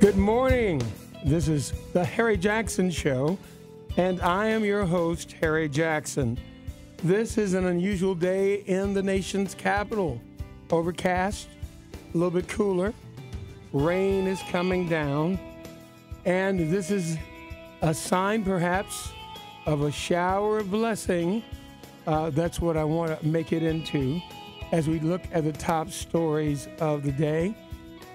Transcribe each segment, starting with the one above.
Good morning. This is the Harry Jackson Show, and I am your host, Harry Jackson. This is an unusual day in the nation's capital. Overcast, a little bit cooler, rain is coming down, and this is a sign, perhaps, of a shower of blessing. Uh, that's what I want to make it into as we look at the top stories of the day.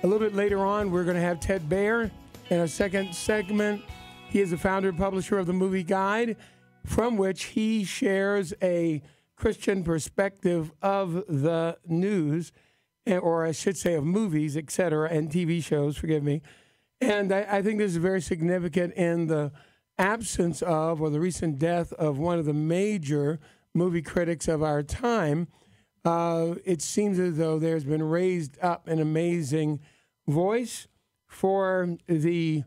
A little bit later on, we're going to have Ted Baehr in a second segment. He is the founder and publisher of the Movie Guide, from which he shares a Christian perspective of the news, eh, or I should say of movies, etc., and TV shows, forgive me. And I, I think this is very significant in the absence of, or the recent death of one of the major movie critics of our time. Uh, it seems as though there's been raised up an amazing voice for the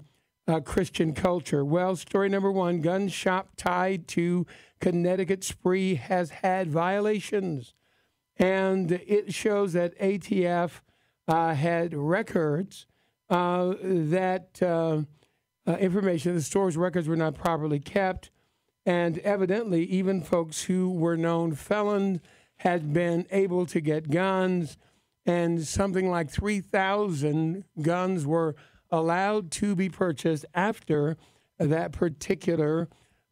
uh, Christian culture. Well, story number one gun shop tied to Connecticut spree has had violations. And it shows that ATF uh, had records uh, that uh, uh, information, the store's records were not properly kept. And evidently, even folks who were known felons had been able to get guns and something like 3,000 guns were allowed to be purchased after that particular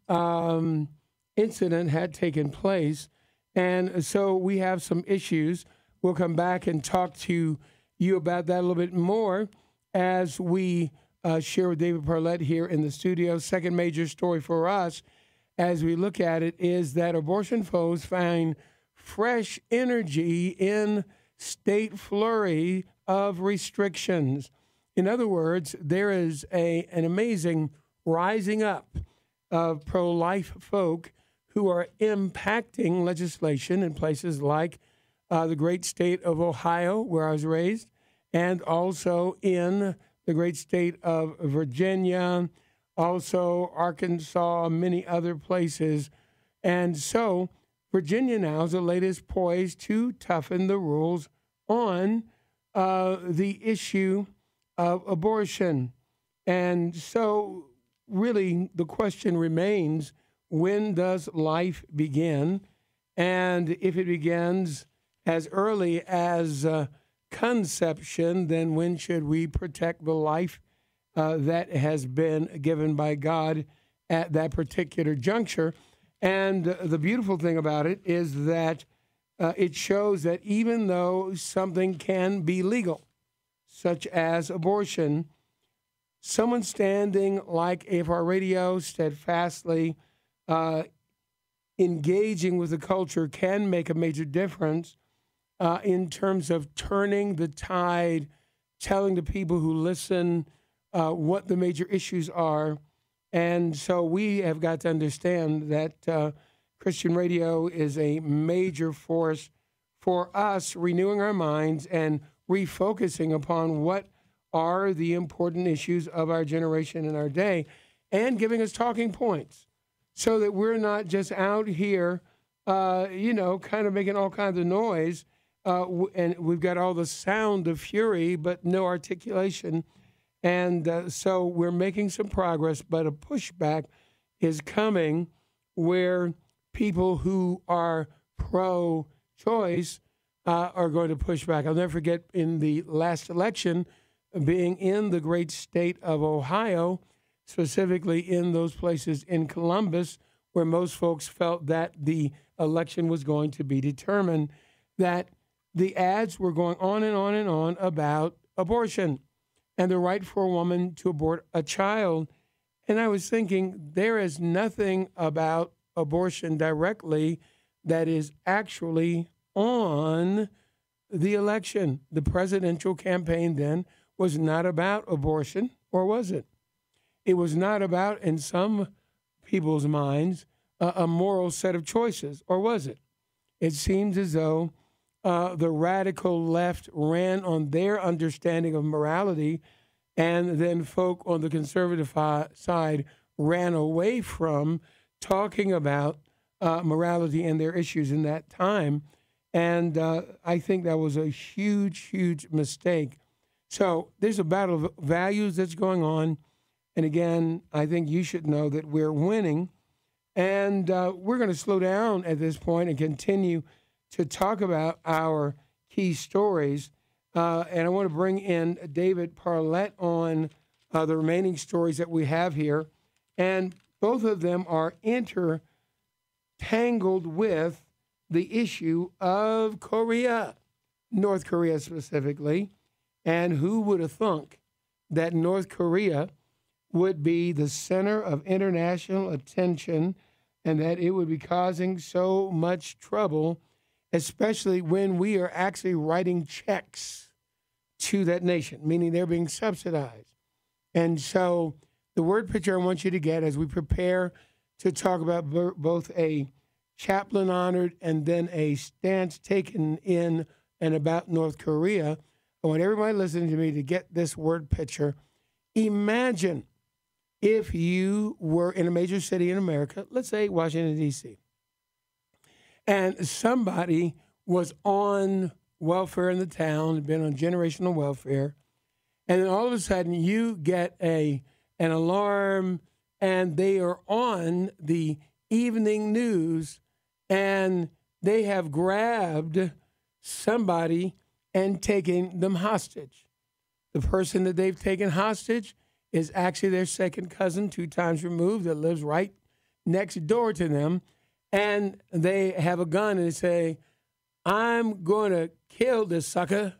um, incident had taken place. And so we have some issues. We'll come back and talk to you about that a little bit more as we uh, share with David Parlett here in the studio. Second major story for us as we look at it is that abortion foes find fresh energy in state flurry of restrictions. In other words, there is a, an amazing rising up of pro life folk who are impacting legislation in places like uh, the great state of Ohio, where I was raised, and also in the great state of Virginia, also Arkansas, many other places. And so Virginia now is the latest poised to toughen the rules on uh, the issue of abortion. And so, really, the question remains when does life begin? And if it begins as early as uh, conception, then when should we protect the life uh, that has been given by God at that particular juncture? And the beautiful thing about it is that uh, it shows that even though something can be legal, such as abortion, someone standing like AFR Radio steadfastly uh, engaging with the culture can make a major difference uh, in terms of turning the tide, telling the people who listen uh, what the major issues are. And so we have got to understand that uh, Christian radio is a major force for us renewing our minds and refocusing upon what are the important issues of our generation and our day and giving us talking points so that we're not just out here, uh, you know, kind of making all kinds of noise uh, and we've got all the sound of fury, but no articulation. And uh, so we're making some progress, but a pushback is coming where people who are pro choice uh, are going to push back. I'll never forget in the last election, being in the great state of Ohio, specifically in those places in Columbus, where most folks felt that the election was going to be determined, that the ads were going on and on and on about abortion and the right for a woman to abort a child. And I was thinking, there is nothing about abortion directly that is actually on the election. The presidential campaign then was not about abortion, or was it? It was not about, in some people's minds, a, a moral set of choices, or was it? It seems as though uh, the radical left ran on their understanding of morality, and then folk on the conservative side ran away from talking about uh, morality and their issues in that time. And uh, I think that was a huge, huge mistake. So there's a battle of values that's going on. And again, I think you should know that we're winning. And uh, we're going to slow down at this point and continue to talk about our key stories. Uh, and I want to bring in David Parlett on uh, the remaining stories that we have here. And both of them are intertangled with the issue of Korea, North Korea specifically. And who would have thunk that North Korea would be the center of international attention and that it would be causing so much trouble, especially when we are actually writing checks to that nation, meaning they're being subsidized. And so the word picture I want you to get as we prepare to talk about both a chaplain honored and then a stance taken in and about North Korea I want everybody listening to me to get this word picture. Imagine if you were in a major city in America, let's say Washington, D.C., and somebody was on welfare in the town, been on generational welfare, and then all of a sudden you get a an alarm and they are on the evening news and they have grabbed somebody and taken them hostage. The person that they've taken hostage is actually their second cousin, two times removed, that lives right next door to them. And they have a gun and they say, I'm going to kill this sucker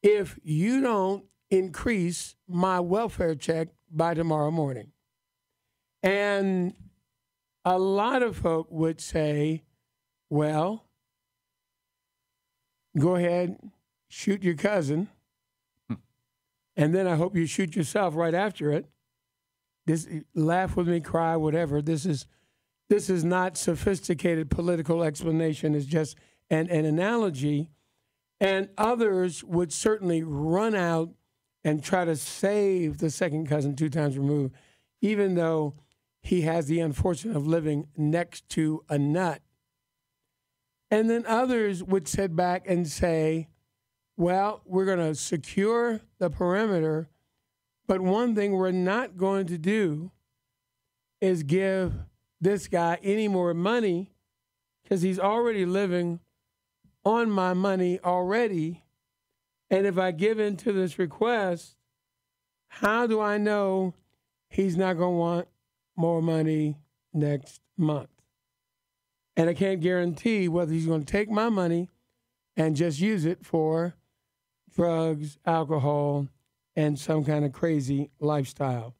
if you don't increase my welfare check by tomorrow morning. And a lot of folk would say, well, go ahead, shoot your cousin, hmm. and then I hope you shoot yourself right after it. This laugh with me, cry, whatever. This is this is not sophisticated political explanation. It's just an, an analogy. And others would certainly run out and try to save the second cousin two times removed, even though he has the unfortunate of living next to a nut. And then others would sit back and say, well, we're going to secure the perimeter, but one thing we're not going to do is give this guy any more money because he's already living on my money already. And if I give in to this request, how do I know he's not going to want more money next month? And I can't guarantee whether he's going to take my money and just use it for drugs, alcohol, and some kind of crazy lifestyle.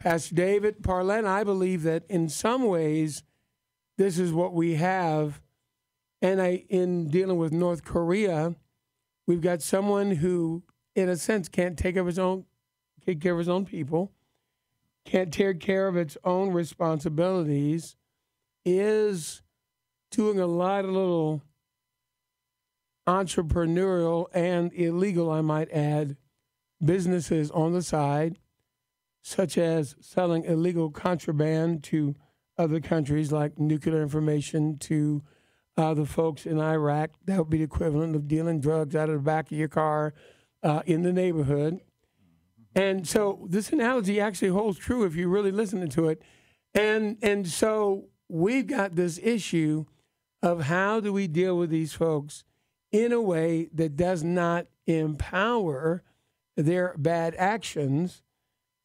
Pastor David Parlett, I believe that in some ways, this is what we have. And I, in dealing with North Korea, we've got someone who, in a sense, can't take of his own, take care of his own people, can't take care of its own responsibilities, is doing a lot of little entrepreneurial and illegal, I might add, businesses on the side, such as selling illegal contraband to other countries like nuclear information to uh, the folks in Iraq. That would be the equivalent of dealing drugs out of the back of your car uh, in the neighborhood. And so this analogy actually holds true if you're really listening to it. And and so we've got this issue of how do we deal with these folks in a way that does not empower their bad actions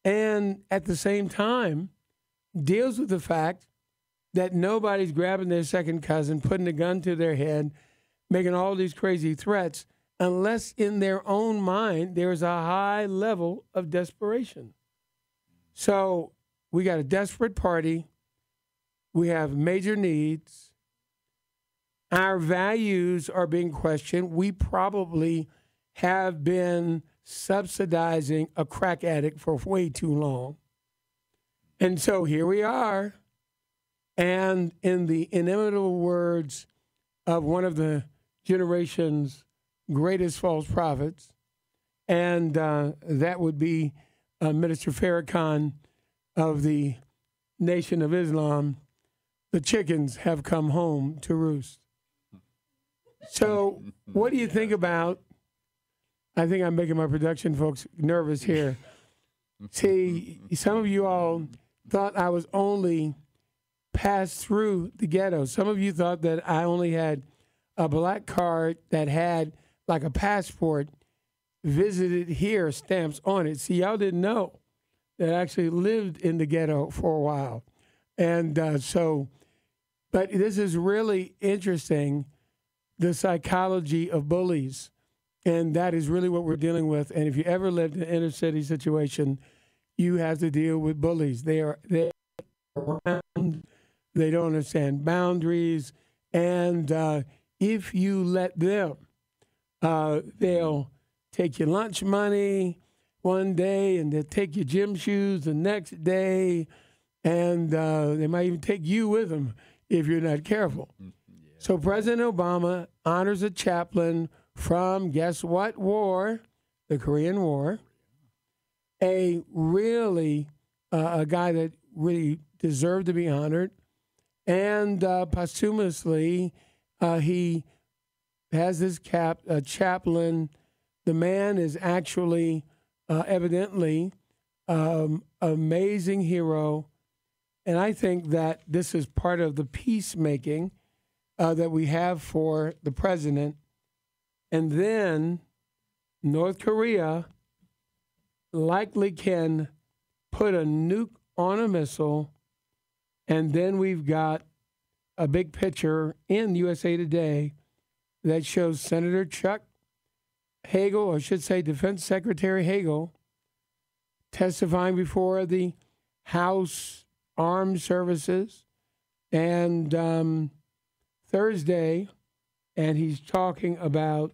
and at the same time deals with the fact that nobody's grabbing their second cousin, putting a gun to their head, making all these crazy threats, unless in their own mind there is a high level of desperation. So we got a desperate party, we have major needs, our values are being questioned. We probably have been subsidizing a crack addict for way too long. And so here we are. And in the inimitable words of one of the generation's greatest false prophets, and uh, that would be uh, Minister Farrakhan of the Nation of Islam, the chickens have come home to roost. So, what do you think about I think I'm making my production folks nervous here. See, some of you all thought I was only passed through the ghetto. Some of you thought that I only had a black card that had like a passport visited here stamps on it. See, y'all didn't know that I actually lived in the ghetto for a while. And uh, so, but this is really interesting the psychology of bullies. And that is really what we're dealing with. And if you ever lived in an inner city situation, you have to deal with bullies. They are they are around, they don't understand boundaries, and uh, if you let them, uh, they'll take your lunch money one day, and they'll take your gym shoes the next day, and uh, they might even take you with them if you're not careful. Yeah. So President Obama honors a chaplain from guess what war? The Korean War. A really uh, a guy that really deserved to be honored, and uh, posthumously uh, he has this cap a chaplain. The man is actually uh, evidently um, amazing hero, and I think that this is part of the peacemaking uh, that we have for the president and then North Korea likely can put a nuke on a missile. And then we've got a big picture in USA Today that shows Senator Chuck Hagel, or I should say Defense Secretary Hagel, testifying before the House Armed Services. And um, Thursday, and he's talking about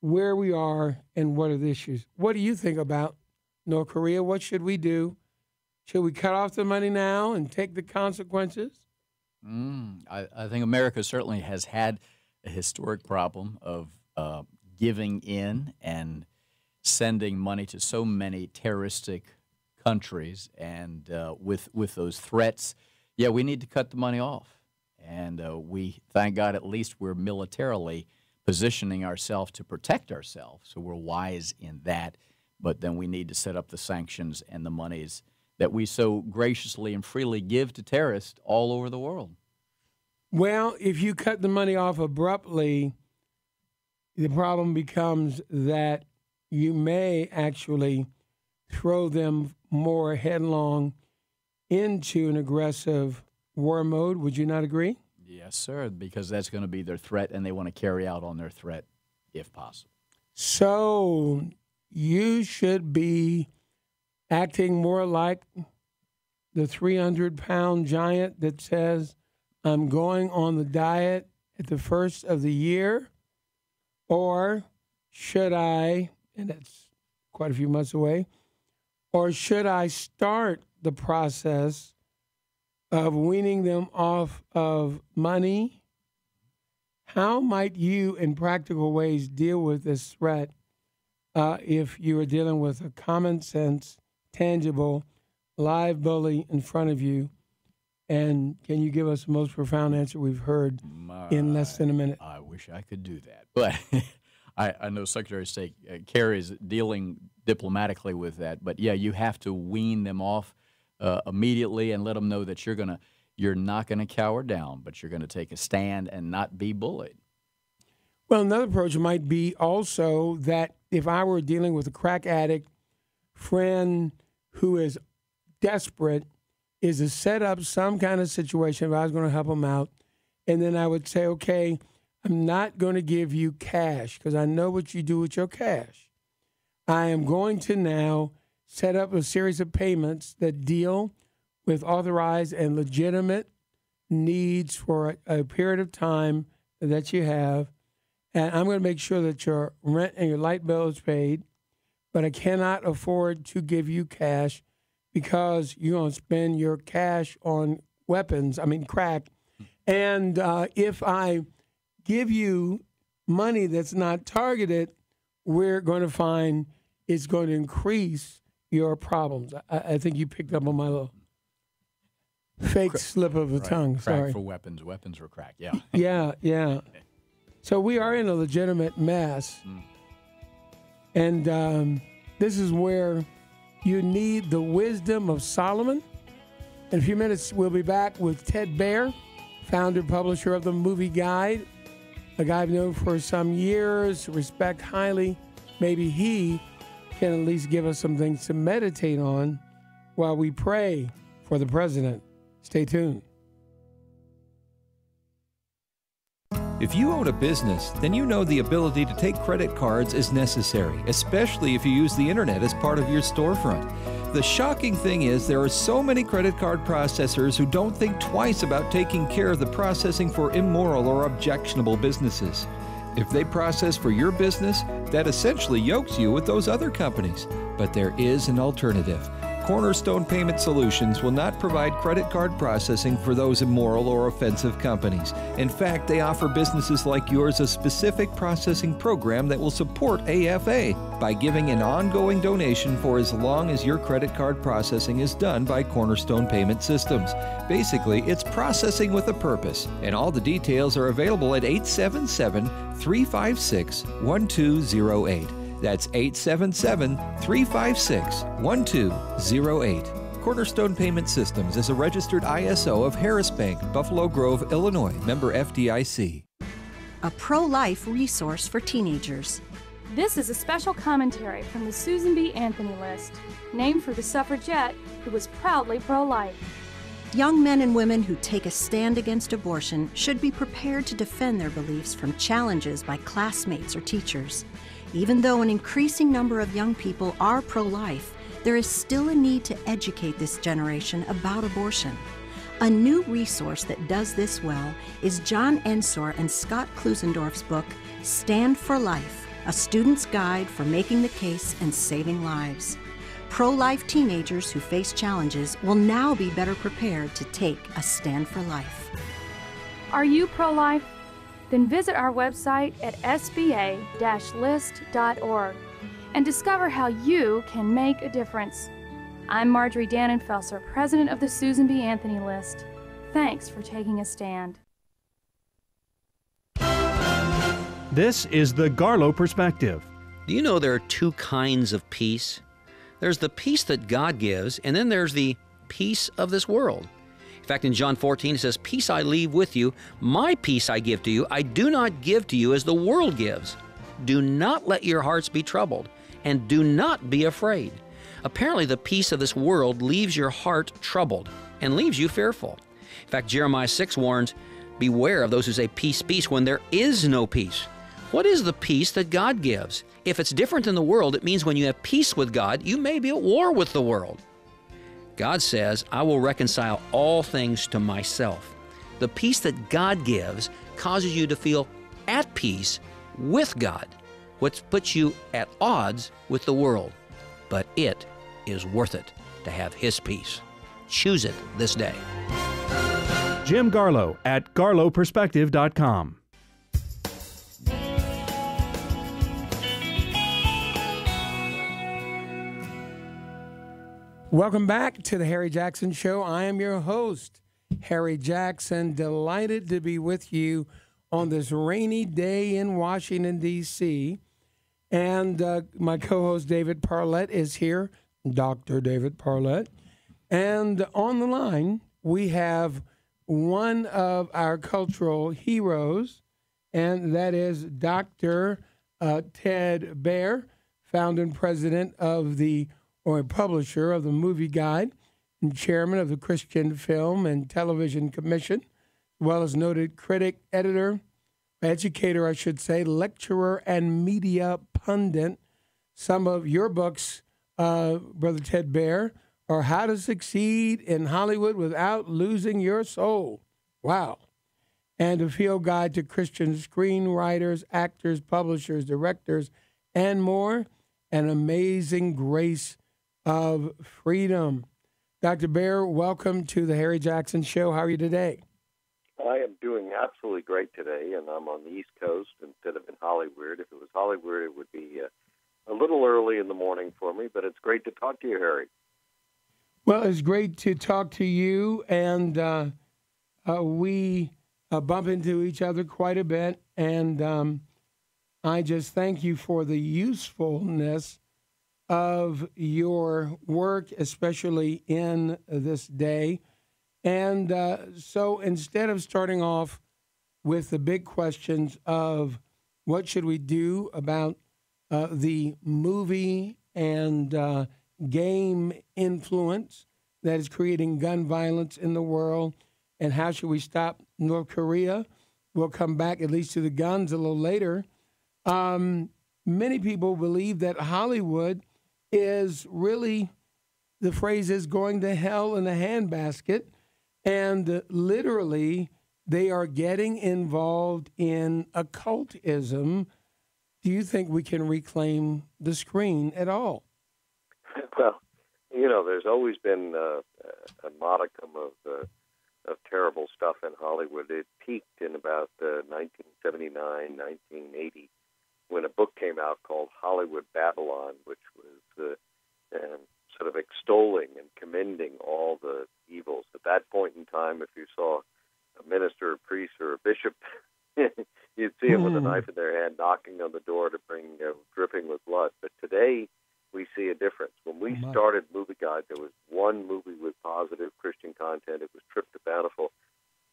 where we are and what are the issues. What do you think about North Korea? What should we do? Should we cut off the money now and take the consequences? Mm, I, I, think America certainly has had a historic problem of uh, giving in and sending money to so many terroristic countries, and uh, with with those threats, yeah, we need to cut the money off. And uh, we, thank God, at least we're militarily positioning ourselves to protect ourselves. So we're wise in that. But then we need to set up the sanctions and the monies that we so graciously and freely give to terrorists all over the world. Well, if you cut the money off abruptly, the problem becomes that you may actually throw them more headlong into an aggressive war mode. Would you not agree? Yes, sir, because that's going to be their threat, and they want to carry out on their threat if possible. So you should be acting more like the 300 pound giant that says, I'm going on the diet at the first of the year? Or should I, and it's quite a few months away, or should I start the process of weaning them off of money. How might you, in practical ways, deal with this threat uh, if you are dealing with a common sense, tangible, live bully in front of you? And can you give us the most profound answer we've heard My, in less than a minute? I wish I could do that. But I, I, know Secretary of State uh, Kerry is dealing diplomatically with that. But yeah, you have to wean them off uh, immediately and let them know that you're gonna you're not going to cower down, but you're going to take a stand and not be bullied. Well, another approach might be also that if I were dealing with a crack addict friend who is desperate, is to set up some kind of situation if I was going to help them out, and then I would say, okay, I'm not going to give you cash because I know what you do with your cash. I am going to now set up a series of payments that deal with authorized and legitimate needs for a, a period of time that you have. And I'm going to make sure that your rent and your light bill is paid, but I cannot afford to give you cash because you're going to spend your cash on weapons, I mean, crack. And uh, if I give you money that's not targeted, we're going to find it's going to increase your problems. I, I think you picked up on my little fake slip of the right. tongue. Crack Sorry. for weapons. Weapons were crack. Yeah. yeah, yeah. So we are in a legitimate mess. Mm. And um, this is where you need the wisdom of Solomon. In a few minutes, we'll be back with Ted Baehr, founder and publisher of the Movie Guide, a guy I've known for some years, respect highly. Maybe he can at least give us some things to meditate on while we pray for the president. Stay tuned. If you own a business, then you know the ability to take credit cards is necessary, especially if you use the internet as part of your storefront. The shocking thing is, there are so many credit card processors who don't think twice about taking care of the processing for immoral or objectionable businesses. If they process for your business, that essentially yokes you with those other companies. But there is an alternative. Cornerstone Payment Solutions will not provide credit card processing for those immoral or offensive companies. In fact, they offer businesses like yours a specific processing program that will support AFA by giving an ongoing donation for as long as your credit card processing is done by Cornerstone Payment Systems. Basically, it's processing with a purpose, and all the details are available at 877 356 1208. That's 877 356 1208. Cornerstone Payment Systems is a registered ISO of Harris Bank, Buffalo Grove, Illinois, member FDIC. A pro life resource for teenagers. This is a special commentary from the Susan B. Anthony list, named for the suffragette who was proudly pro life. Young men and women who take a stand against abortion should be prepared to defend their beliefs from challenges by classmates or teachers. Even though an increasing number of young people are pro life, there is still a need to educate this generation about abortion. A new resource that does this well is John Ensor and Scott Klusendorf's book, Stand for Life A Student's Guide for Making the Case and Saving Lives. Pro life teenagers who face challenges will now be better prepared to take a stand for life. Are you pro life? Then visit our website at sba list.org and discover how you can make a difference. I'm Marjorie Dannenfelser, president of the Susan B. Anthony List. Thanks for taking a stand. This is the Garlow Perspective. Do you know there are two kinds of peace? There's the peace that God gives, and then there's the peace of this world. In fact, in John 14, it says, Peace I leave with you, my peace I give to you. I do not give to you as the world gives. Do not let your hearts be troubled, and do not be afraid. Apparently, the peace of this world leaves your heart troubled and leaves you fearful. In fact, Jeremiah 6 warns, Beware of those who say peace, peace, when there is no peace. What is the peace that God gives? If it's different than the world, it means when you have peace with God, you may be at war with the world. God says, I will reconcile all things to myself. The peace that God gives causes you to feel at peace with God, which puts you at odds with the world. But it is worth it to have His peace. Choose it this day. Jim Garlow at garlowperspective.com. Welcome back to the Harry Jackson Show. I am your host, Harry Jackson. Delighted to be with you on this rainy day in Washington, D.C. And uh, my co host, David Parlett, is here, Dr. David Parlett. And on the line, we have one of our cultural heroes, and that is Dr. Uh, Ted Baehr, founder and president of the or a publisher of the Movie Guide and chairman of the Christian Film and Television Commission, as well as noted critic, editor, educator, I should say, lecturer, and media pundit. Some of your books, uh, Brother Ted Baehr, are How to Succeed in Hollywood Without Losing Your Soul. Wow. And a field guide to Christian screenwriters, actors, publishers, directors, and more. An amazing grace of freedom. Dr. Baehr, welcome to the Harry Jackson Show. How are you today? I am doing absolutely great today, and I'm on the East Coast instead of in Hollywood. If it was Hollywood, it would be uh, a little early in the morning for me, but it's great to talk to you, Harry. Well, it's great to talk to you, and uh, uh, we uh, bump into each other quite a bit. And um, I just thank you for the usefulness of your work, especially in this day. And uh, so instead of starting off with the big questions of what should we do about uh, the movie and uh, game influence that is creating gun violence in the world, and how should we stop North Korea? We'll come back at least to the guns a little later. Um, many people believe that Hollywood is really the phrase is going to hell in a handbasket, and literally they are getting involved in occultism. Do you think we can reclaim the screen at all? Well, you know, there's always been uh, a modicum of uh, of terrible stuff in Hollywood. It peaked in about uh, 1979, 1980, when a book came out called Hollywood Babylon, which was uh, um, sort of extolling and commending all the evils. At that point in time, if you saw a minister, a priest, or a bishop, you'd see them with a hmm. knife in their hand knocking on the door to bring uh, dripping with blood. But today, we see a difference. When we started Movie Guide, there was one movie with positive Christian content. It was Trip to Bountiful.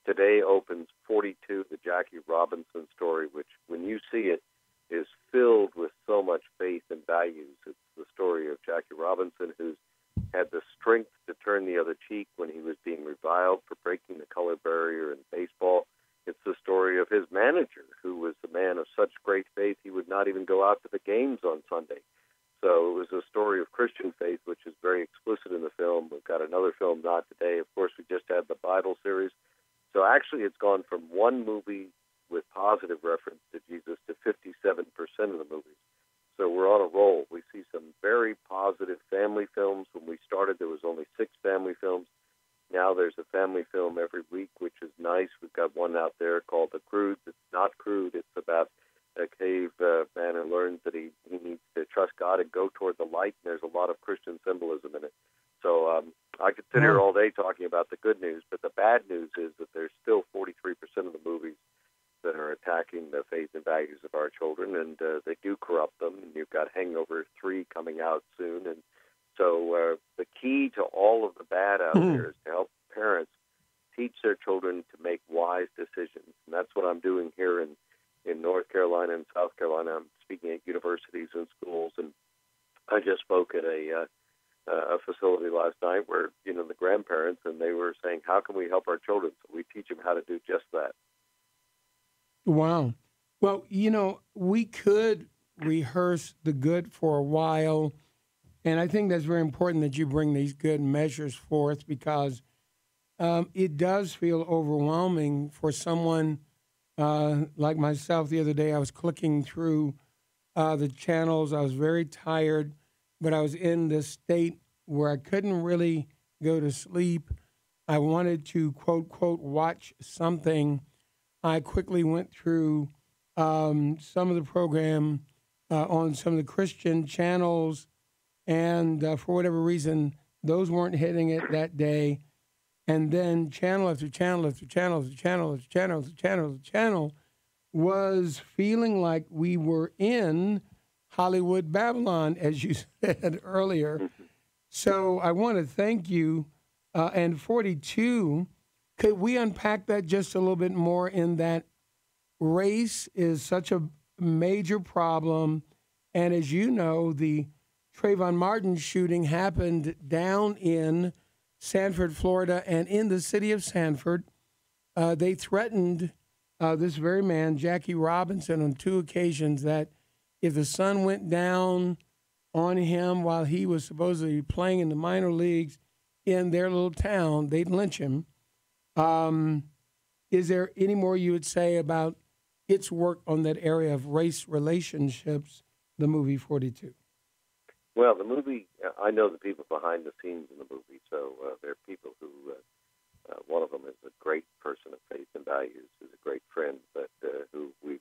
Today opens 42, the Jackie Robinson story, which, when you see it, is filled with so much faith and values. It's the story of Jackie Robinson, who's had the strength to turn the other cheek when he was being reviled for breaking the color barrier in baseball. It's the story of his manager, who was a man of such great faith he would not even go out to the games on Sunday. So it was a story of Christian faith, which is very explicit in the film. We've got another film, Not Today. Of course, we just had the Bible series. So actually, it's gone from one movie with positive reference to Jesus to 57% of the movies. So we're on a roll. We see some very positive family films. When we started, there was only six family films. Now there's a family film every week, which is nice. We've got one out there called The Croods. It's not crude. It's about a cave uh, man who learns that he, he needs to trust God and go toward the light. And there's a lot of Christian symbolism in it. So um, I could sit here all day talking about the good news, but the bad news is that there's still 43% of the movies that are attacking the faith and values of our children, and uh, they do corrupt them. And you've got Hangover 3 coming out soon. And so uh, the key to all of the bad out mm. there is to help parents teach their children to make wise decisions. And that's what I'm doing here in in North Carolina and South Carolina. I'm speaking at universities and schools, and I just spoke at a uh, a facility last night where you know the grandparents and they were saying, "How can we help our children?" So we teach them how to do just that. Wow. Well, you know, we could rehearse the good for a while. And I think that's very important that you bring these good measures forth because um, it does feel overwhelming for someone uh, like myself, the other day, I was clicking through uh, the channels. I was very tired, but I was in this state where I couldn't really go to sleep. I wanted to quote, quote, watch something. I quickly went through um, some of the program uh, on some of the Christian channels, and uh, for whatever reason, those weren't hitting it that day and then channel after channel after channel after channel after channel after channel after channel was feeling like we were in Hollywood Babylon, as you said earlier. So I want to thank you. Uh, and 42, could we unpack that just a little bit more in that race is such a major problem. And as you know, the Trayvon Martin shooting happened down in Sanford, Florida, and in the city of Sanford, uh, they threatened uh, this very man, Jackie Robinson, on two occasions that if the sun went down on him while he was supposedly playing in the minor leagues in their little town, they'd lynch him. Um, is there any more you would say about its work on that area of race relationships, the movie 42? Well, the movie, I know the people behind the scenes in the movie, so uh, there are people who, uh, uh, one of them is a great person of faith and values, who's a great friend, but uh, who we've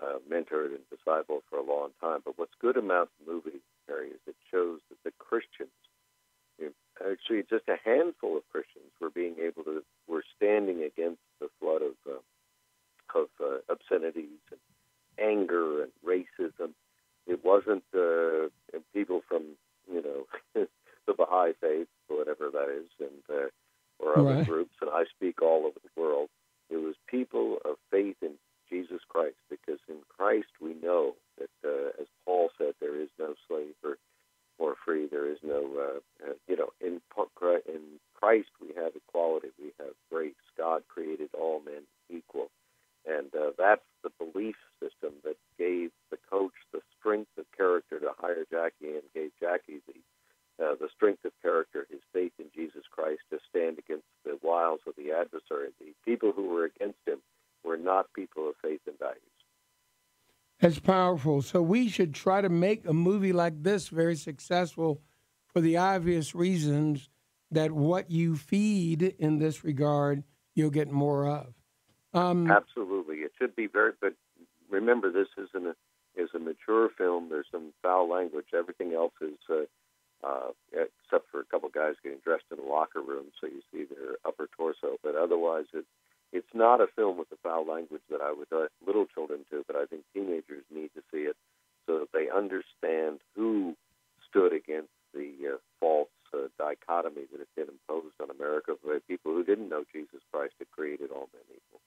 uh, mentored and discipled for a long time. But what's good about the movie, Harry, is it shows that the Christians, actually just a handful of Christians, were being able to, were standing against the flood of, uh, of uh, obscenities and anger and racism. It wasn't uh, people from you know the Baha'i faith, or whatever that is, and uh, or other Right. groups. And I speak all over the world. It was people of faith in Jesus Christ, because in Christ we know that, uh, as Paul said, there is no slave or, or free. There is no, uh, uh, you know, in Pa- in Christ we have equality. We have grace. God created all men equal, and uh, that's the belief system that gave the coach the strength of character to hire Jackie and gave Jackie the uh, the strength of character, his faith in Jesus Christ, to stand against the wiles of the adversary. The people who were against him were not people of faith and values. That's powerful. So we should try to make a movie like this very successful for the obvious reasons that what you feed in this regard, you'll get more of. Um, Absolutely, it should be very. But remember, this is an is a mature film. There's some foul language. Everything else is, uh, uh, except for a couple guys getting dressed in a locker room, so you see their upper torso. But otherwise, it it's not a film with the foul language that I would uh, little children to. But I think teenagers need to see it so that they understand who stood against the uh, false uh, dichotomy that had been imposed on America by people who didn't know Jesus Christ had created all men equal.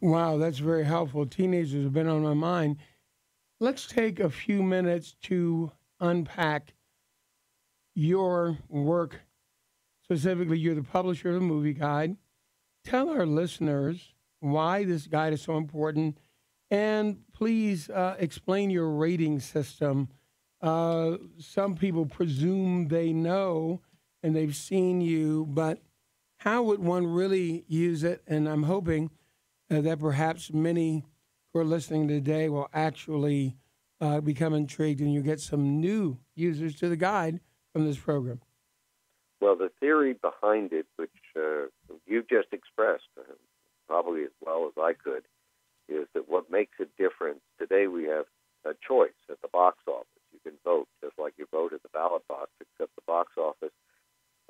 Wow, that's very helpful. Teenagers have been on my mind. Let's take a few minutes to unpack your work. Specifically, you're the publisher of the movie guide. Tell our listeners why this guide is so important, and please uh, explain your rating system. Uh, some people presume they know and they've seen you, but how would one really use it? And I'm hoping uh, that perhaps many who are listening today will actually uh, become intrigued and you get some new users to the guide from this program. Well, the theory behind it, which uh, you just expressed uh, probably as well as I could, is that what makes a difference today we have a choice at the box office. You can vote just like you vote at the ballot box, except the box office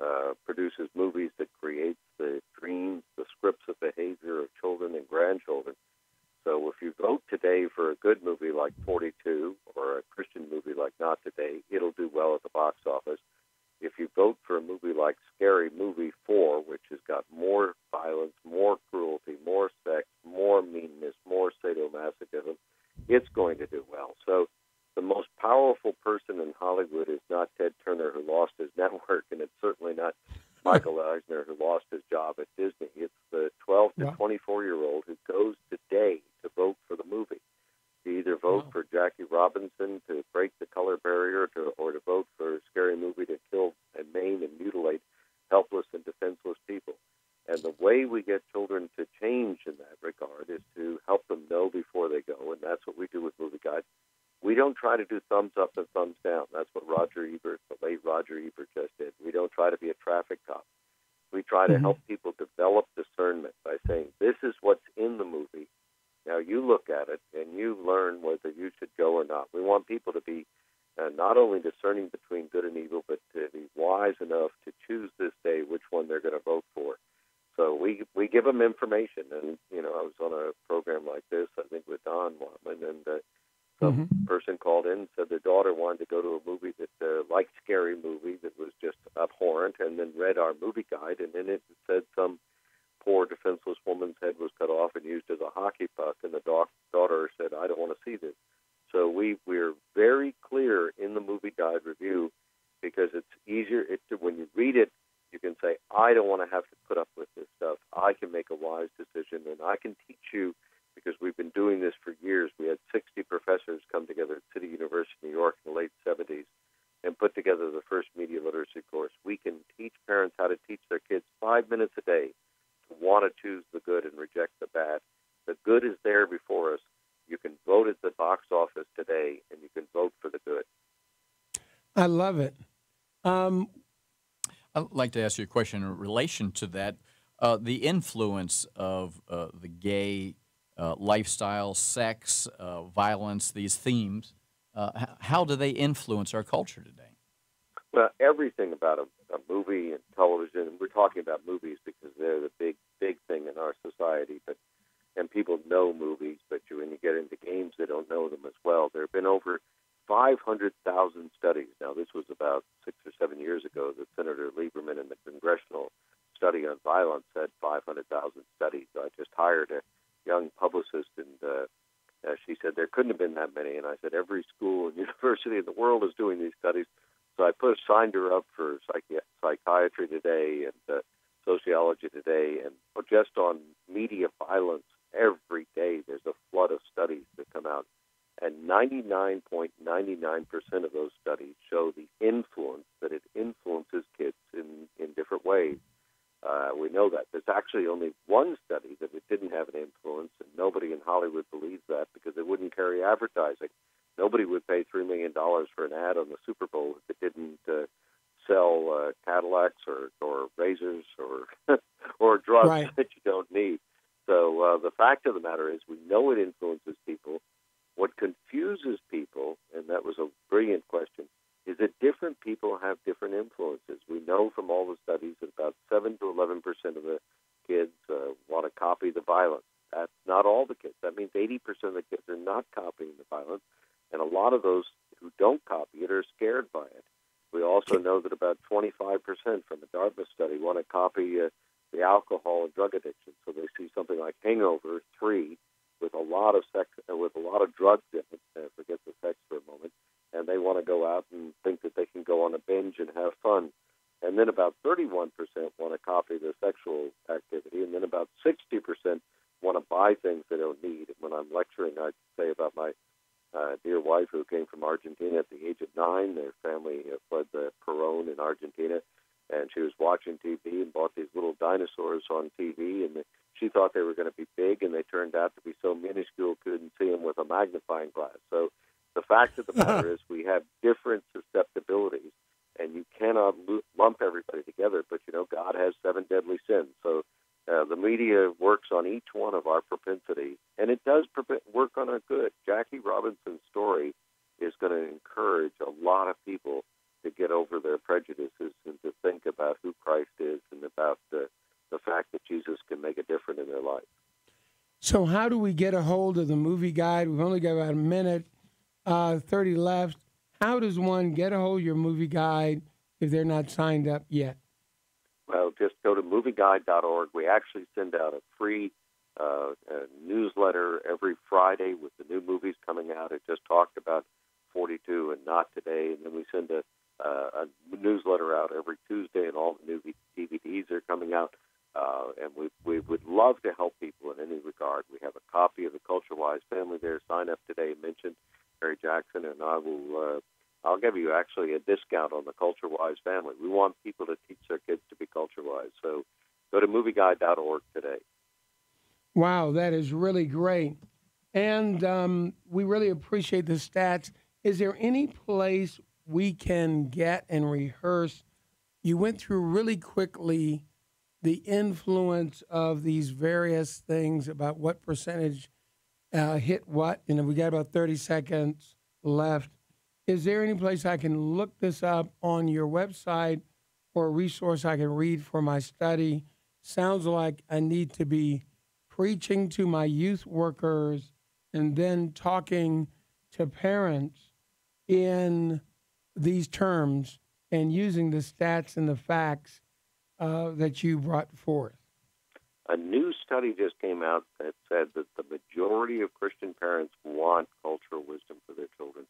uh, produces movies that create the dreams, the scripts of behavior of children and grandchildren. So if you vote today for a good movie like 42 or a Christian movie like Not Today, it'll do well at the box office. If you vote for a movie like Scary Movie 4, which has got more violence, more cruelty, more sex, more meanness, more sadomasochism, it's going to do well. So the most powerful person in Hollywood is not Ted Turner, who lost his network, and it's certainly not Michael Eisner, who lost his job at Disney. It's the 12 to Wow. 24 year old who goes today to vote for the movie. To either vote Wow. for Jackie Robinson to break the color barrier, to, or to vote for a scary movie to kill and maim and mutilate helpless and defenseless people. And the way we get children to change in that regard is to help them know before they go, and that's what we do with Movie Guide. We don't try to do thumbs up and thumbs down. That's what Roger Ebert, the late Roger Ebert, just did. We don't try to be a traffic cop. We try to Mhm. help people develop discernment by saying, this is what's in the movie. Now you look at it and you learn whether you should go or not. We want people to be uh, not only discerning between good and evil, but to be wise enough to choose this day which one they're going to vote for. So we we give them information, and you know I was on a program like this, I think with Don Watman, and uh, some Mhm. person called in and said their daughter wanted to go to a movie that uh, liked scary movie that was just abhorrent, and then read our movie guide, and in it said some poor defenseless woman's head was cut off and used as a hockey puck, and the doc- daughter said, "I don't want to see this." So we we're very clear in the movie guide review because it's easier. It when you read it, you can say, "I don't want to have to put up with this stuff. I can make a wise decision, and I can teach you." Because we've been doing this for years. We had 60 professors come together at City University, New York, in the late 70s, and put together the first media literacy course. We can teach parents how to teach their kids five minutes a day to want to choose the good and reject the bad. The good is there before us. You can vote at the box office today, and you can vote for the good. I love it. Um, I'd like to ask you a question in relation to that. Uh, the influence of uh, the gay uh, lifestyle, sex, uh, violence, these themes, uh, how do they influence our culture today? Well, everything about a, a movie and television, and we're talking about movies because they're the big, big thing in our society. But and people know movies, but you, when you get into don't know them as well. There have been over 500,000 studies. Now, this was about six or seven years ago that Senator Lieberman in the Congressional Study on Violence said 500,000 studies. I just hired a young publicist, and uh, uh, she said there couldn't have been that many. And I said every school and university in the world is doing these studies. So I put signed her up for psychi- psychiatry today and uh, sociology today, and just on media violence every day. There's a flood of studies that come out, and 99.99% of those studies show the influence that it influences kids in in different ways. Uh, we know that. There's actually only one study that it didn't have an influence, and nobody in Hollywood believes that because it wouldn't carry advertising. Nobody would pay $3 million for an ad on the Super Bowl if it didn't uh, sell uh, Cadillacs or, or razors or, or drugs Right. that you don't need. So uh, the fact of the matter is, we know it influences people. What confuses people, and that was a brilliant question, is that different people have different influences. We know from all the studies that about 7 to 11 percent of the kids uh, want to copy the violence. That's not all the kids. That means 80 percent of the kids are not copying the violence, and a lot of those who don't copy it are scared by it. We also know that about 25 percent from the Dartmouth study want to copy uh, the alcohol and drug addiction. So they see something like Hangover 3 with a lot of sex, uh, with a lot of drugs in it. Uh, forget the sex for a moment, and they want to go out and think that they can go on a binge and have fun. And then about 31% want to copy the sexual activity, and then about 60% want to buy things they don't need. And when I'm lecturing, I say about my uh, dear wife who came from Argentina at the age of nine. Their family uh, fled the Peron in Argentina, and she was watching TV and bought these little dinosaurs on TV, and she thought they were going to be big, and they turned out to be so minuscule couldn't see them with a magnifying glass. So the fact of the matter is, we have different susceptibilities, and you cannot lu- lump everybody together. But you know, God has seven deadly sins, so. Uh, the media works on each one of our propensities, and it does prevent, work on our good. Jackie Robinson's story is going to encourage a lot of people to get over their prejudices and to think about who Christ is and about the, the fact that Jesus can make a difference in their life. So, how do we get a hold of the movie guide? We've only got about a minute, uh, 30 left. How does one get a hold of your movie guide if they're not signed up yet? Well, just go to movieguide.org. We actually send out a free uh, a newsletter every Friday with the new movies coming out. It just talked about 42 and Not Today, and then we send a, uh, a newsletter out every Tuesday, and all the new DVDs are coming out. Uh, and we we would love to help people in any regard. We have a copy of the Culture Wise Family there. Sign up today. Mention Harry Jackson, and I will. Uh, I'll give you actually a discount on the Culture Wise Family. We want people to teach their kids to be culture wise. So go to movieguide.org today. Wow, that is really great. And um, we really appreciate the stats. Is there any place we can get and rehearse? You went through really quickly the influence of these various things about what percentage uh, hit what. And we got about 30 seconds left. Is there any place I can look this up on your website or a resource I can read for my study? Sounds like I need to be preaching to my youth workers and then talking to parents in these terms and using the stats and the facts uh, that you brought forth. A new study just came out that said that the majority of Christian parents want cultural wisdom for their children.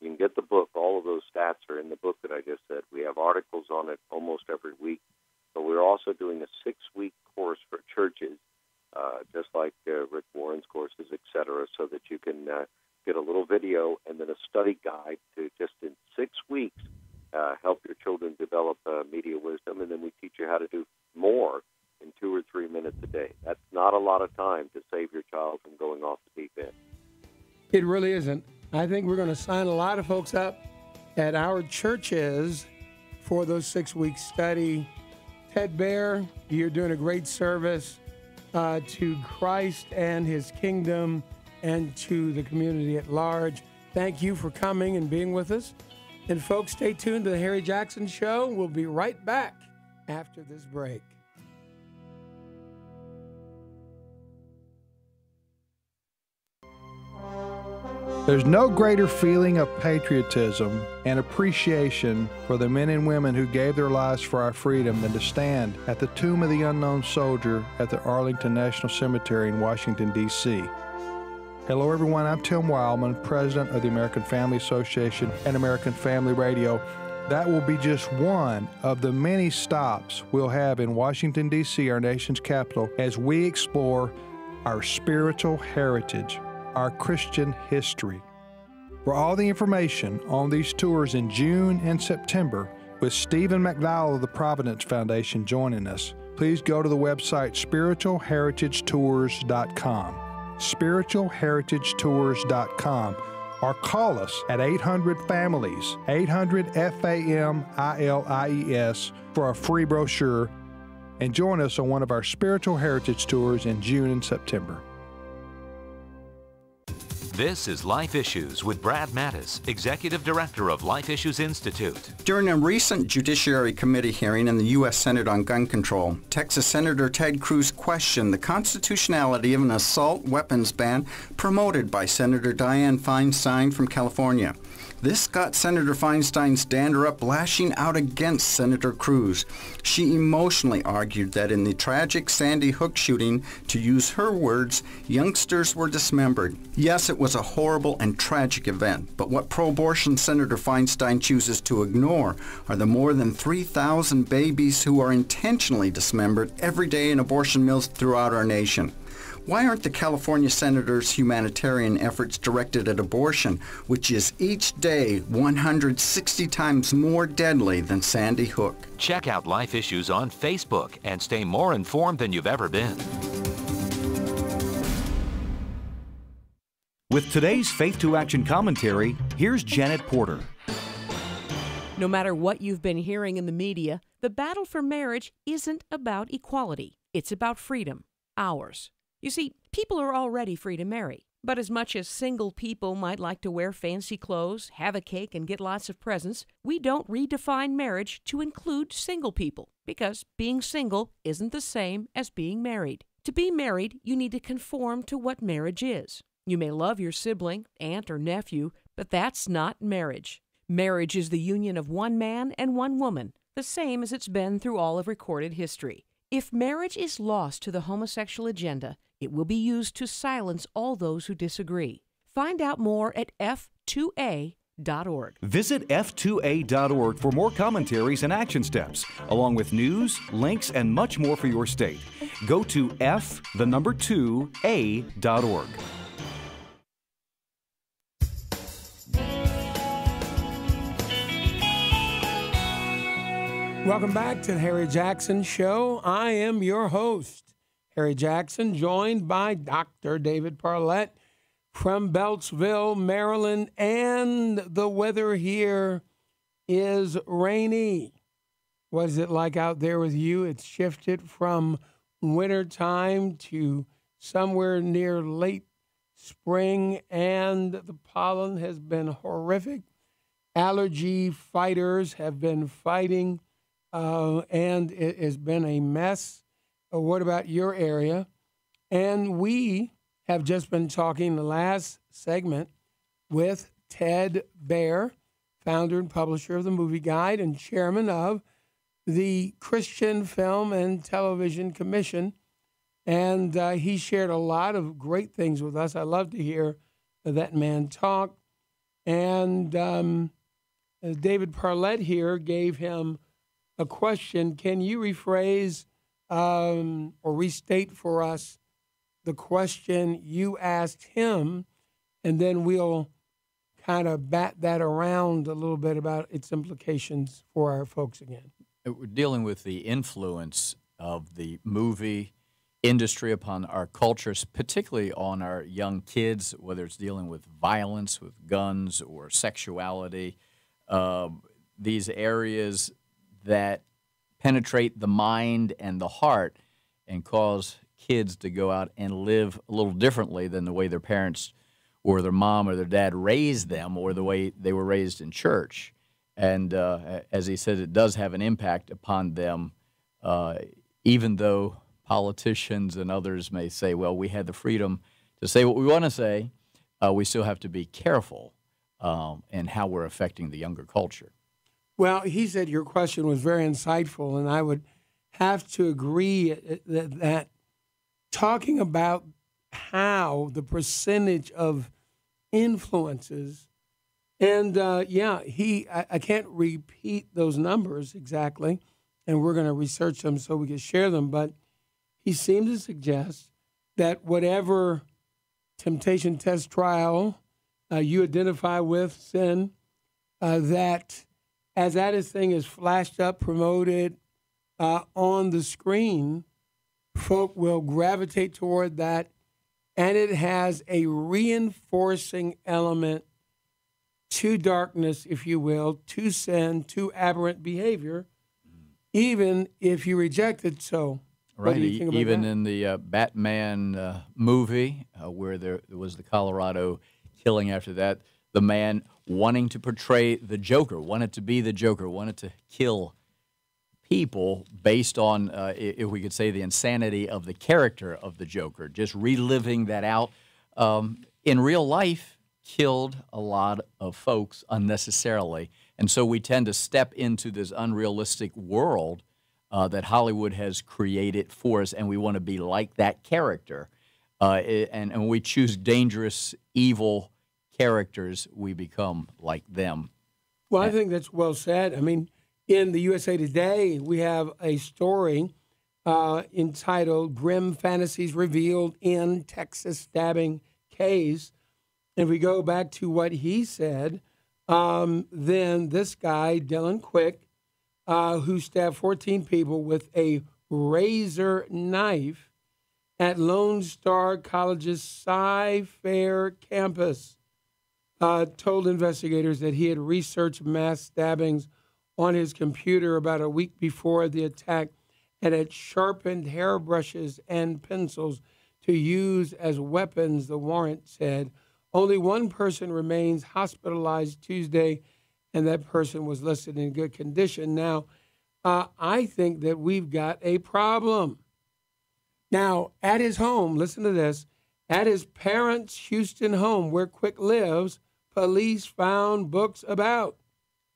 You can get the book. All of those stats are in the book that I just said. We have articles on it almost every week. But we're also doing a six week course for churches, uh, just like uh, Rick Warren's courses, et cetera, so that you can uh, get a little video and then a study guide to just in six weeks uh, help your children develop uh, media wisdom. And then we teach you how to do more in two or three minutes a day. That's not a lot of time to save your child from going off the deep end. It really isn't. I think we're going to sign a lot of folks up at our churches for those six week study. Ted Baehr, you're doing a great service uh, to Christ and his kingdom and to the community at large. Thank you for coming and being with us. And folks, stay tuned to the Harry Jackson Show. We'll be right back after this break. There's no greater feeling of patriotism and appreciation for the men and women who gave their lives for our freedom than to stand at the tomb of the unknown soldier at the Arlington National Cemetery in Washington, D.C. Hello, everyone. I'm Tim Wildmon, president of the American Family Association and American Family Radio. That will be just one of the many stops we'll have in Washington, D.C., our nation's capital, as we explore our spiritual heritage our Christian history. For all the information on these tours in June and September, with Stephen McDowell of the Providence Foundation joining us, please go to the website spiritualheritagetours.com. Spiritualheritagetours.com or call us at 800 Families, 800 F A M I L I E S for a free brochure and join us on one of our spiritual heritage tours in June and September. This is Life Issues with Brad Mattes, Executive Director of Life Issues Institute. During a recent Judiciary Committee hearing in the U.S. Senate on gun control, Texas Senator Ted Cruz questioned the constitutionality of an assault weapons ban promoted by Senator Dianne Feinstein from California. This got Senator Feinstein's dander up lashing out against Senator Cruz. She emotionally argued that in the tragic Sandy Hook shooting, to use her words, youngsters were dismembered. Yes, it was a horrible and tragic event, but what pro-abortion Senator Feinstein chooses to ignore are the more than 3,000 babies who are intentionally dismembered every day in abortion mills throughout our nation. Why aren't the California senators' humanitarian efforts directed at abortion, which is each day 160 times more deadly than Sandy Hook? Check out Life Issues on Facebook and stay more informed than you've ever been. With today's Faith to Action commentary, here's Janet Porter. No matter what you've been hearing in the media, the battle for marriage isn't about equality. It's about freedom, ours. You see, people are already free to marry. But as much as single people might like to wear fancy clothes, have a cake, and get lots of presents, we don't redefine marriage to include single people because being single isn't the same as being married. To be married, you need to conform to what marriage is. You may love your sibling, aunt, or nephew, but that's not marriage. Marriage is the union of one man and one woman, the same as it's been through all of recorded history. If marriage is lost to the homosexual agenda, it will be used to silence all those who disagree. Find out more at f2a.org. Visit f2a.org for more commentaries and action steps, along with news, links, and much more for your state. Go to f the number 2a.org. Welcome back to the Harry Jackson Show. I am your host, Harry Jackson, joined by Dr. David Parlett from Beltsville, Maryland, and the weather here is rainy. What is it like out there with you? It's shifted from wintertime to somewhere near late spring, and the pollen has been horrific. Allergy fighters have been fighting, uh, and it has been a mess. Uh, what about your area? And we have just been talking the last segment with Ted Baehr, founder and publisher of the Movie Guide and chairman of the Christian Film and Television Commission. And uh, he shared a lot of great things with us. I love to hear that man talk. And um, David Parlett here gave him a question. Can you rephrase um, or restate for us the question you asked him? And then we'll kind of bat that around a little bit about its implications for our folks again. We're dealing with the influence of the movie industry upon our cultures, particularly on our young kids, whether it's dealing with violence, with guns, or sexuality. Uh, these areas that penetrate the mind and the heart and cause kids to go out and live a little differently than the way their parents or their mom or their dad raised them or the way they were raised in church. And uh, as he said, it does have an impact upon them, uh, even though politicians and others may say, well, we had the freedom to say what we want to say. uh, we still have to be careful um, in how we're affecting the younger culture. Well, he said your question was very insightful, and I would have to agree that, that talking about how the percentage of influences, and uh, yeah, he I, I can't repeat those numbers exactly, and we're going to research them so we can share them, but he seemed to suggest that whatever temptation test trial uh, you identify with sin, uh, that as that thing is flashed up, promoted uh, on the screen, folk will gravitate toward that, and it has a reinforcing element to darkness, if you will, to sin, to aberrant behavior, even if you reject it. So, right? even that? in the uh, Batman uh, movie, uh, where there was the Colorado killing after that, the man wanting to portray the Joker, wanted to be the Joker, wanted to kill people based on, uh, if we could say, the insanity of the character of the Joker, just reliving that out. Um, in real life, killed a lot of folks unnecessarily. And so we tend to step into this unrealistic world uh, that Hollywood has created for us, and we want to be like that character. Uh, and, and we choose dangerous, evil characters, we become like them. Well, I think that's well said. I mean, in the USA Today, we have a story uh, entitled Grim Fantasies Revealed in Texas Stabbing Case. And if we go back to what he said, um, then this guy, Dylan Quick, uh, who stabbed 14 people with a razor knife at Lone Star College's Sci Fair campus, uh, told investigators that he had researched mass stabbings on his computer about a week before the attack and had sharpened hairbrushes and pencils to use as weapons, the warrant said. Only one person remains hospitalized Tuesday, and that person was listed in good condition. Now, uh, I think that we've got a problem. Now, at his home, listen to this at his parents' Houston home where Quick lives, police found books about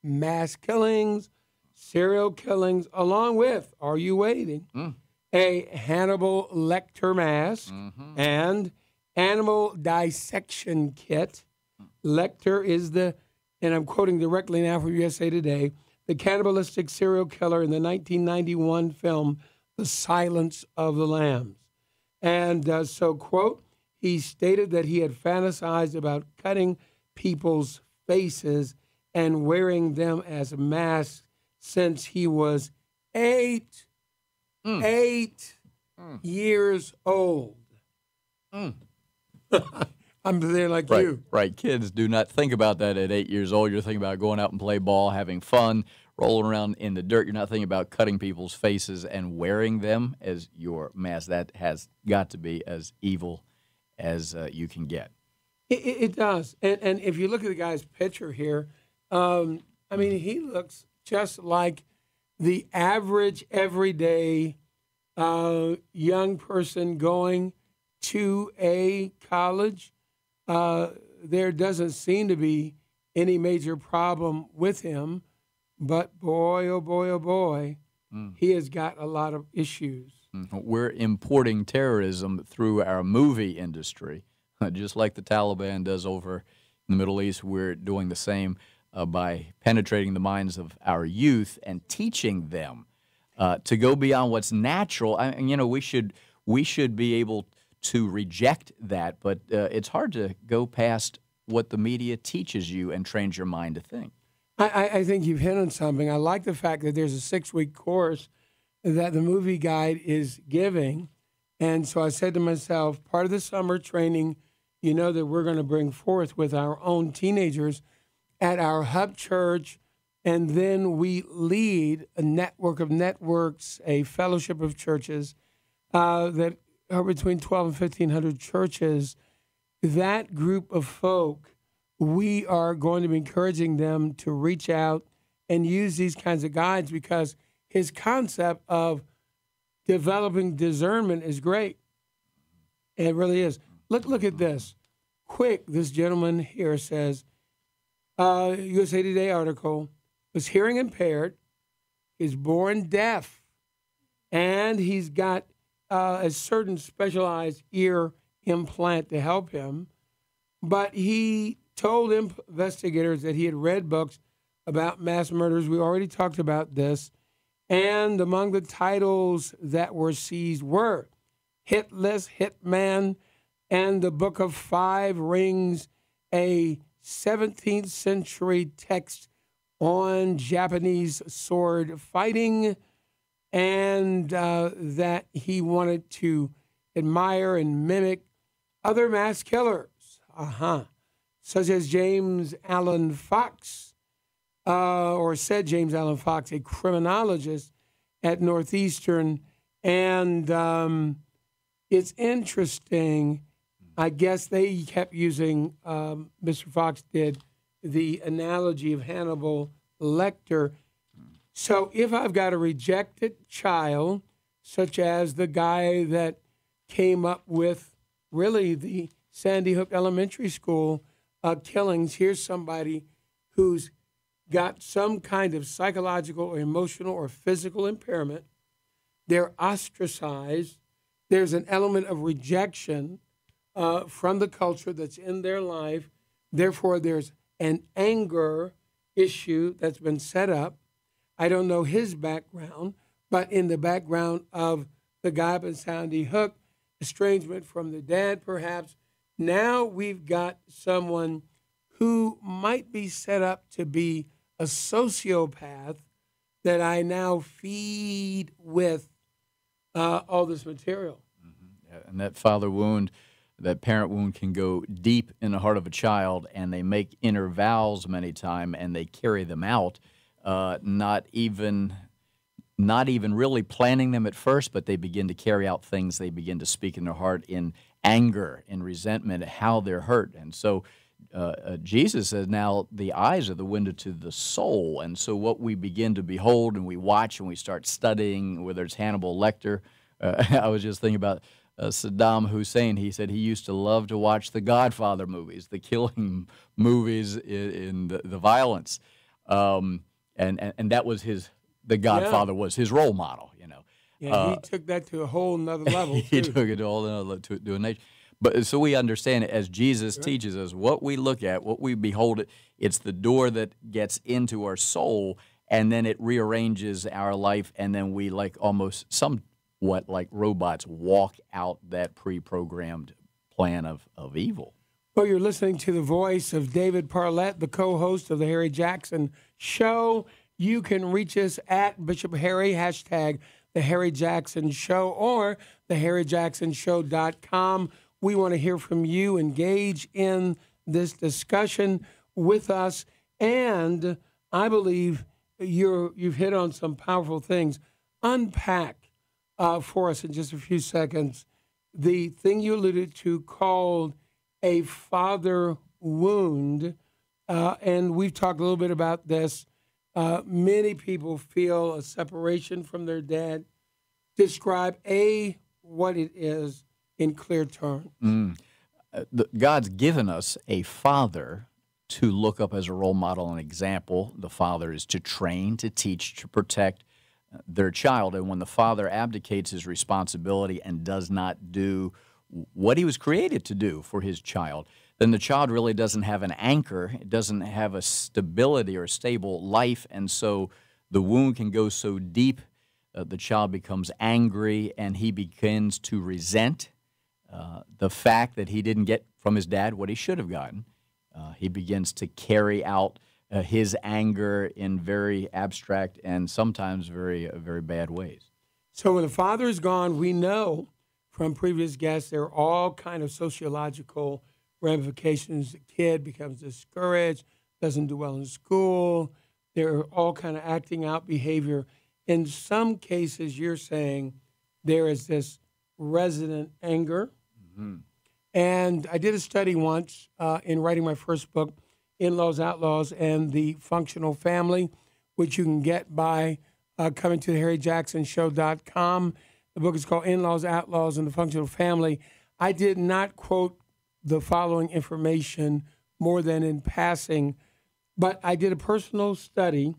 mass killings, serial killings, along with, are you waiting? Mm. A Hannibal Lecter mask mm-hmm. and animal dissection kit. Lecter is the, and I'm quoting directly now from USA Today, the cannibalistic serial killer in the 1991 film The Silence of the Lambs. And uh, so, quote, he stated that he had fantasized about cutting people's faces and wearing them as masks since he was eight, mm. eight mm. years old. Mm. I'm there like right, you. Right. Kids do not think about that at eight years old. You're thinking about going out and play ball, having fun, rolling around in the dirt. You're not thinking about cutting people's faces and wearing them as your mask. That has got to be as evil as uh, you can get. It, it, does. And, and if you look at the guy's picture here, um, I mean, he looks just like the average, everyday uh, young person going to a college. Uh, there doesn't seem to be any major problem with him, but boy, oh boy, oh boy, mm. he has got a lot of issues. Mm-hmm. We're importing terrorism through our movie industry, just like the Taliban does over in the Middle East. We're doing the same uh, by penetrating the minds of our youth and teaching them uh, to go beyond what's natural. I, you know, we should we should be able to reject that, but uh, it's hard to go past what the media teaches you and trains your mind to think. I, I think you've hit on something. I like the fact that there's a six week course that the movie guide is giving. And so I said to myself, part of the summer training, you know, that we're going to bring forth with our own teenagers at our hub church, and then we lead a network of networks, a fellowship of churches uh, that are between 12 and 1500 churches. That group of folk, we are going to be encouraging them to reach out and use these kinds of guides because his concept of developing discernment is great. It really is. Look, look at this. quick. This gentleman here says, uh, USA Today article was hearing impaired, is born deaf, and he's got uh, a certain specialized ear implant to help him. But he told investigators that he had read books about mass murders. We already talked about this. And among the titles that were seized were Hitless, Hitman, and the Book of Five Rings, a 17th century text on Japanese sword fighting, and uh, that he wanted to admire and mimic other mass killers, uh-huh, such as James Alan Fox, uh, or said James Alan Fox, a criminologist at Northeastern. And um, it's interesting. I guess they kept using, um, Mr. Fox did, the analogy of Hannibal Lecter. So if I've got a rejected child, such as the guy that came up with really the Sandy Hook Elementary School uh, killings, here's somebody who's got some kind of psychological or emotional or physical impairment. They're ostracized. There's an element of rejection uh, from the culture that's in their life. Therefore, there's an anger issue that's been set up. I don't know his background, but in the background of the guy in Sandy Hook, estrangement from the dad, perhaps. Now we've got someone who might be set up to be a sociopath that I now feed with uh, all this material. Mm-hmm. And that father wound, that parent wound can go deep in the heart of a child, and they make inner vows many times, and they carry them out, uh, not even not even really planning them at first, but they begin to carry out things. They begin to speak in their heart in anger, in resentment, at how they're hurt, and so uh, uh, Jesus says now the eyes are the window to the soul. And so what we begin to behold and we watch and we start studying, whether it's Hannibal Lecter, uh, I was just thinking about uh, Saddam Hussein. He said he used to love to watch the Godfather movies, the killing movies in, in the, the, violence. Um, and, and, and, that was his, the Godfather yeah. was his role model, you know. Yeah, he uh, took that to a whole nother level. he took it to a whole nother to, to a nation. But so we understand it as Jesus teaches us, what we look at, what we behold, it, it's the door that gets into our soul, and then it rearranges our life, and then we like almost somewhat like robots walk out that pre-programmed plan of, of evil. Well, you're listening to the voice of David Parlett, the co-host of the Harry Jackson Show. You can reach us at Bishop Harry, hashtag the Harry Jackson Show, or the HarryJacksonShow.com. We want to hear from you. Engage in this discussion with us. And I believe you're, you've hit on some powerful things. Unpack uh, for us in just a few seconds the thing you alluded to called a father wound. Uh, and we've talked a little bit about this. Uh, many people feel a separation from their dad. Describe A, what it is, in clear terms. Mm. Uh, the, God's given us a father to look up as a role model and example. The father is to train, to teach, to protect their child. And when the father abdicates his responsibility and does not do what he was created to do for his child, then the child really doesn't have an anchor. It doesn't have a stability or a stable life. And so the wound can go so deep, uh, the child becomes angry and he begins to resent uh, the fact that he didn't get from his dad what he should have gotten. Uh, he begins to carry out uh, his anger in very abstract and sometimes very, uh, very bad ways. So when the father is gone, we know from previous guests there are all kind of sociological ramifications. The kid becomes discouraged, doesn't do well in school. There are all kind of acting out behavior. In some cases, you're saying there is this resident anger Mm-hmm. And I did a study once uh, in writing my first book, In Laws, Outlaws, and the Functional Family, which you can get by uh, coming to the harryjacksonshow.com. The book is called In Laws, Outlaws, and the Functional Family. I did not quote the following information more than in passing. But I did a personal study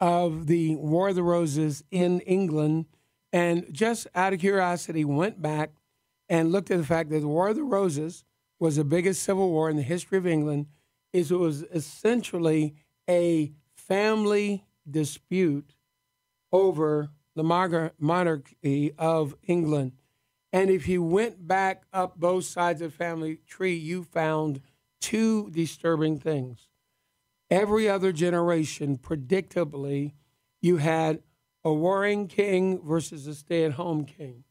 of the War of the Roses in England and just out of curiosity went back and looked at the fact that the War of the Roses was the biggest civil war in the history of England. Is it was essentially a family dispute over the monarchy of England. And if you went back up both sides of the family tree, you found two disturbing things. Every other generation, predictably, you had a warring king versus a stay at home king.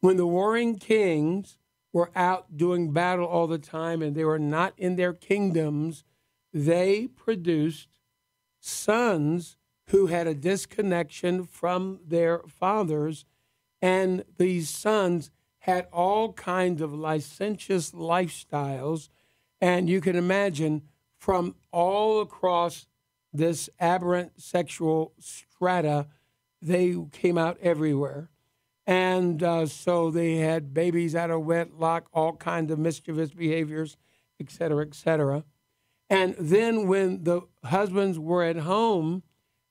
When the warring kings were out doing battle all the time and they were not in their kingdoms, they produced sons who had a disconnection from their fathers, and these sons had all kinds of licentious lifestyles. And you can imagine from all across this aberrant sexual strata, they came out everywhere. And uh, so they had babies out of wedlock, all kinds of mischievous behaviors, et cetera, et cetera. And then when the husbands were at home,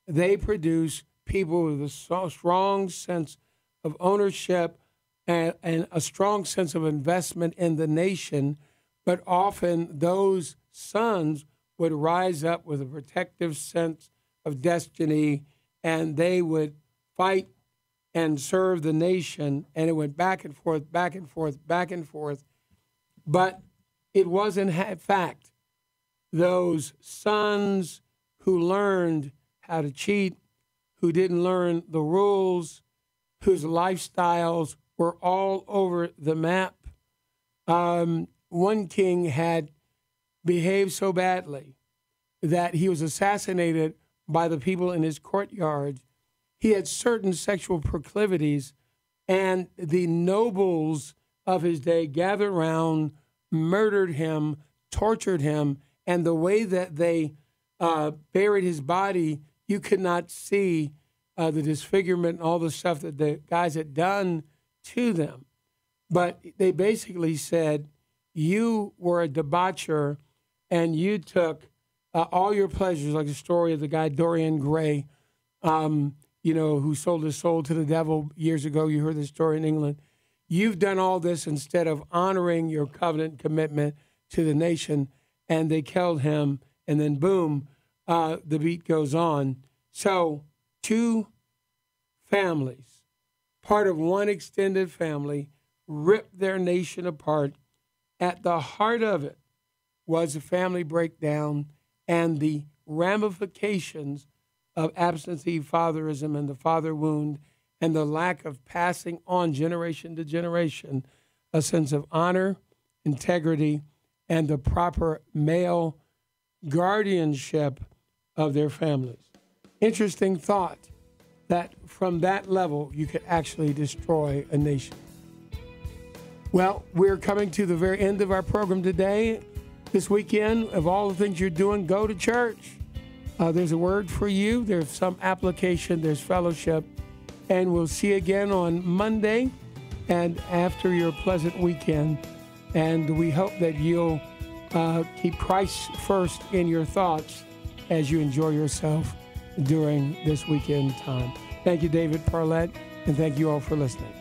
they produced people with a strong sense of ownership and, and a strong sense of investment in the nation. But often those sons would rise up with a protective sense of destiny and they would fight and serve the nation. And it went back and forth, back and forth, back and forth. But it was, in fact, those sons who learned how to cheat, who didn't learn the rules, whose lifestyles were all over the map. Um, one king had behaved so badly that he was assassinated by the people in his courtyard. He had certain sexual proclivities, and the nobles of his day gathered around, murdered him, tortured him, and the way that they uh, buried his body, you could not see uh, the disfigurement and all the stuff that the guys had done to them. But they basically said, You were a debaucher and you took uh, all your pleasures, like the story of the guy Dorian Gray, um, you know, who sold his soul to the devil years ago. You heard the story in England. You've done all this instead of honoring your covenant commitment to the nation, and they killed him. And then, boom, uh, the beat goes on. So, two families, part of one extended family, ripped their nation apart. At the heart of it was a family breakdown and the ramifications of absentee fatherism and the father wound and the lack of passing on generation to generation a sense of honor, integrity, and the proper male guardianship of their families. Interesting thought that from that level you could actually destroy a nation. Well, we're coming to the very end of our program today. This weekend, of all the things you're doing, go to church. Uh, there's a word for you, there's some application, there's fellowship. And we'll see you again on Monday and after your pleasant weekend. And we hope that you'll uh, keep Christ first in your thoughts as you enjoy yourself during this weekend time. Thank you, David Parlett, and thank you all for listening.